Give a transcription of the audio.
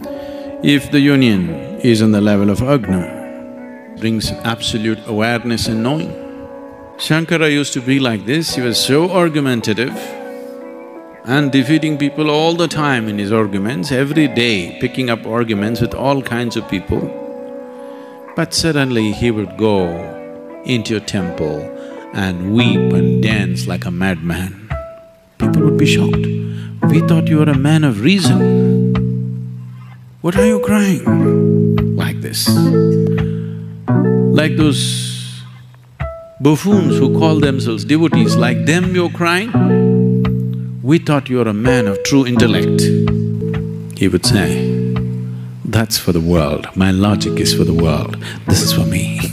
If the union is on the level of Agna, brings absolute awareness and knowing. Shankara used to be like this, he was so argumentative and defeating people all the time in his arguments, every day picking up arguments with all kinds of people. But suddenly he would go into a temple and weep and dance like a madman. People would be shocked. We thought you were a man of reason. What are you crying? Like this. Like those buffoons who call themselves devotees, like them you're crying? We thought you're a man of true intellect. He would say, that's for the world, my logic is for the world, this is for me